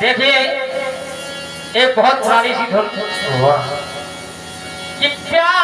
देखिए एक बहुत पुरानी सी धुन। क्या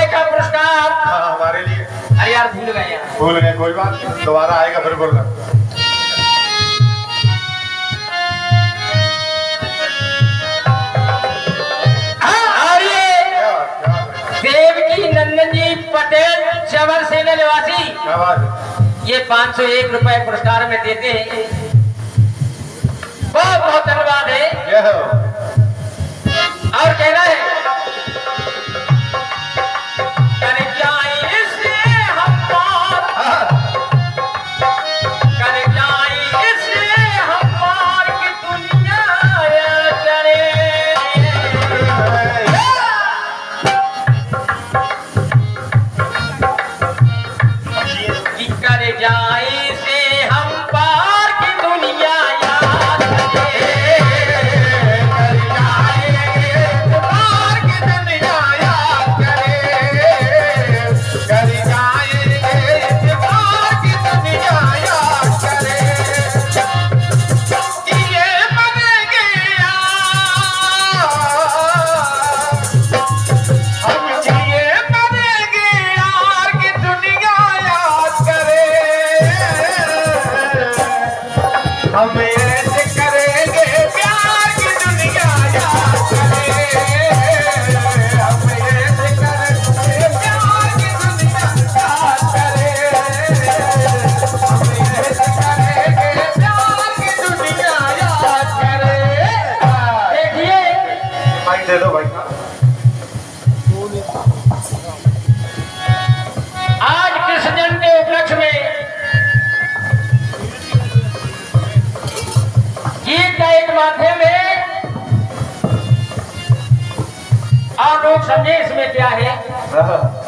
रुपए का पुरस्कार हाँ, हमारे लिए। अरे यार भूल गए यार। भूल गए कोई बात नहीं। दोबारा आएगा फिर बोलना। नंदन जी पटेल सेना निवासी ये पाँच सौ एक रुपए पुरस्कार में देते हैं। बहुत बहुत धन्यवाद है। और कहना है का एक माध्यम है। आप लोग समझे इसमें क्या है?